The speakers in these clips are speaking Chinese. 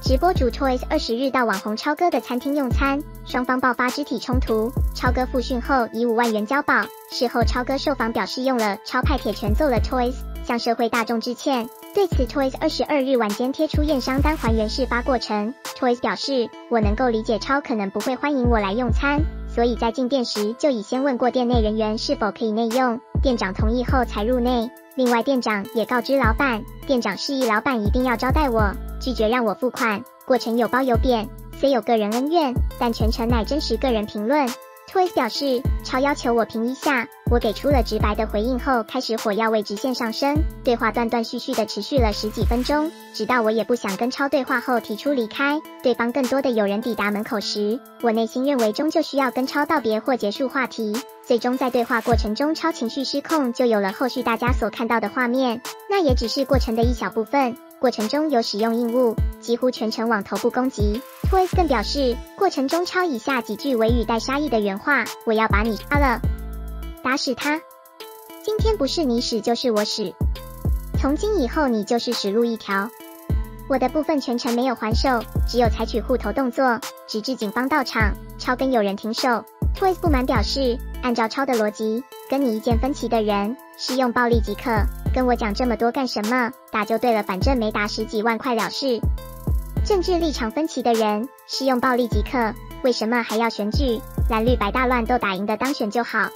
直播主 Toys 二十日到网红超哥的餐厅用餐，双方爆发肢体冲突。超哥复讯后以五万元交保。事后超哥受访表示用了超派铁拳揍了 Toys，向社会大众致歉。对此，Toys 二十二日晚间贴出验伤单还原事发过程。Toys 表示，我能够理解超可能不会欢迎我来用餐，所以在进店时就已先问过店内人员是否可以内用，店长同意后才入内。另外，店长也告知老板，店长示意老板一定要招待我。拒绝让我付款，过程有褒有贬，虽有个人恩怨，但全程乃真实个人评论。Toys 表示，超要求我评一下，我给出了直白的回应后，开始火药味直线上升，对话断断续续的持续了十几分钟，直到我也不想跟超对话后提出离开。对方更多的有人抵达门口时，我内心认为终究需要跟超道别或结束话题。最终在对话过程中，超情绪失控，就有了后续大家所看到的画面。那也只是过程的一小部分。过程中有使用硬物，几乎全程往头部攻击。Toys 更表示，过程中超以下几句维语带杀意的原话：“我要把你杀了，打死他。今天不是你死就是我死，从今以后你就是死路一条。”我的部分全程没有还手，只有采取护头动作，直至警方到场，超跟有人停手。Toys 不满表示，按照超的逻辑，跟你意见分歧的人，是用暴力即可。跟我讲这么多干什么？打就对了，反正没打十几万块了事。政治立场分歧的人，是用暴力即可，为什么还要选举？蓝绿白大乱斗打赢的当选就好。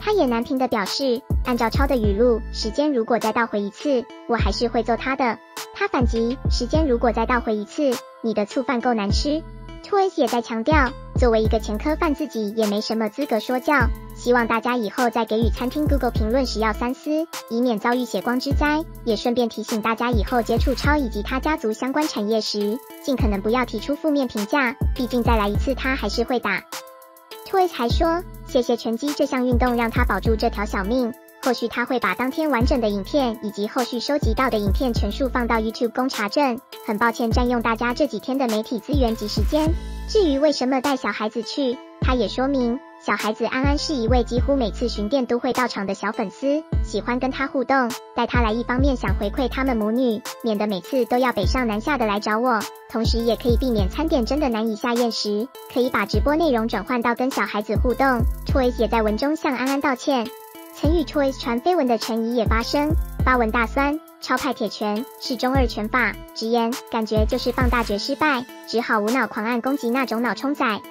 他也难平的表示，按照超的语录，时间如果再倒回一次，我还是会揍他的。他反击，时间如果再倒回一次，你的醋饭够难吃。Toys 也在强调，作为一个前科犯，自己也没什么资格说教。希望大家以后在给予餐厅 Google 评论时要三思，以免遭遇血光之灾。也顺便提醒大家，以后接触超以及他家族相关产业时，尽可能不要提出负面评价，毕竟再来一次他还是会打。Toys 还说，谢谢拳击这项运动让他保住这条小命。后续他会把当天完整的影片以及后续收集到的影片全数放到 YouTube 公查证。很抱歉占用大家这几天的媒体资源及时间。至于为什么带小孩子去，他也说明。小孩子安安是一位几乎每次巡店都会到场的小粉丝，喜欢跟他互动，带他来一方面想回馈他们母女，免得每次都要北上南下的来找我，同时也可以避免餐点真的难以下咽时，可以把直播内容转换到跟小孩子互动。Toys 也在文中向安安道歉。曾与 Toys 传绯闻的陈怡也发声，发文大酸，超派铁拳是中二拳法，直言感觉就是放大绝失败，只好无脑狂按攻击那种脑充仔。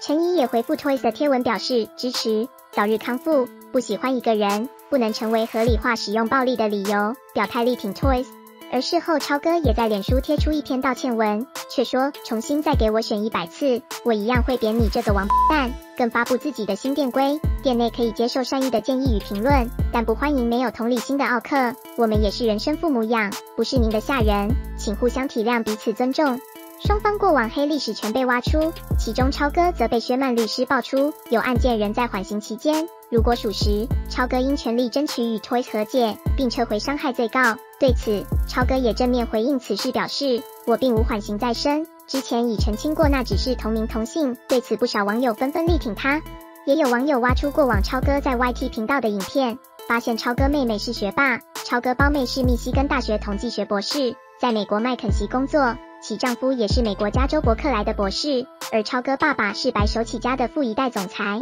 陈怡也回复 Toys 的贴文表示支持，早日康复。不喜欢一个人，不能成为合理化使用暴力的理由，表态力挺 Toys。而事后超哥也在脸书贴出一篇道歉文，却说重新再给我选一百次，我一样会扁你这个王八蛋。更发布自己的新店规，店内可以接受善意的建议与评论，但不欢迎没有同理心的奥客。我们也是人生父母养，不是您的下人，请互相体谅，彼此尊重。双方过往黑历史全被挖出，其中超哥则被薛曼律师爆出有案件仍在缓刑期间。如果属实，超哥应全力争取与 Toys 和解，并撤回伤害罪告。对此，超哥也正面回应此事，表示我并无缓刑在身，之前已澄清过那只是同名同姓。对此，不少网友纷纷力挺他，也有网友挖出过往超哥在 YT 频道的影片，发现超哥妹妹是学霸，超哥胞妹是密西根大学统计学博士，在美国麦肯锡工作。其丈夫也是美国加州伯克莱的博士，而超哥爸爸是白手起家的富一代总裁。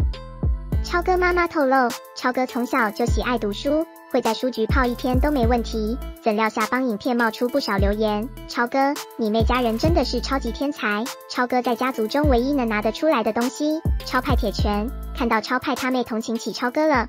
超哥妈妈透露，超哥从小就喜爱读书，会在书局泡一天都没问题。怎料下方影片冒出不少留言：“超哥，你妹家人真的是超级天才。”超哥在家族中唯一能拿得出来的东西，超派铁拳。看到超派他妹同情起超哥了。